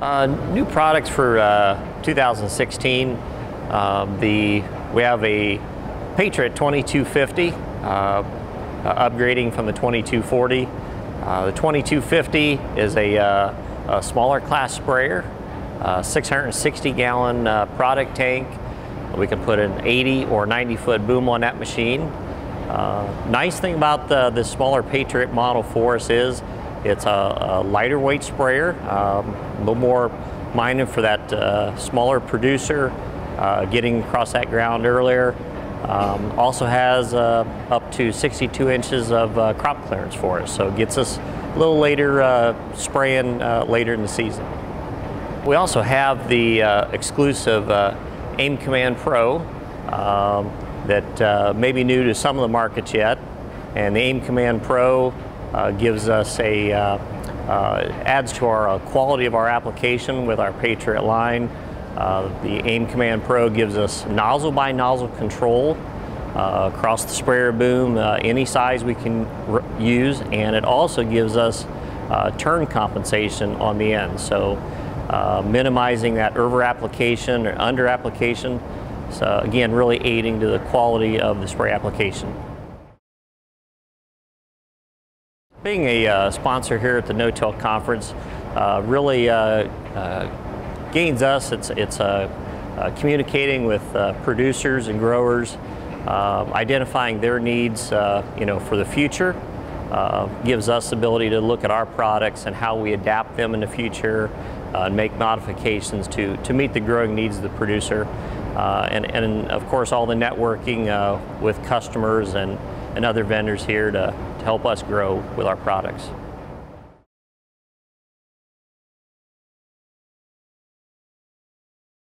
Uh, new products for uh, 2016. Um, the we have a Patriot 2250, uh, upgrading from the 2240. Uh, the 2250 is a, uh, a smaller class sprayer, 660 gallon uh, product tank. We can put an 80 or 90 foot boom on that machine. Uh, nice thing about the, the smaller Patriot model for us is it's a, a lighter weight sprayer, um, a little more minded for that uh, smaller producer, uh, getting across that ground earlier. Um, also has uh, up to 62 inches of uh, crop clearance for us, so it gets us a little later uh, spraying uh, later in the season. We also have the exclusive AIM Command Pro um, that may be new to some of the markets yet, and the AIM Command Pro gives us a, uh, uh, adds to our quality of our application with our Patriot line. the AIM Command Pro gives us nozzle by nozzle control uh, across the sprayer boom, uh, any size we can use, and it also gives us uh, turn compensation on the end. So minimizing that over application or under application. So again, really aiding to the quality of the spray application. Being a uh, sponsor here at the No-Till Conference uh, really uh, uh gains us. It's, it's uh, uh, communicating with producers and growers, identifying their needs you know, for the future. gives us the ability to look at our products and how we adapt them in the future and make modifications to, to meet the growing needs of the producer. and, and of course all the networking with customers and, and other vendors here to, to help us grow with our products.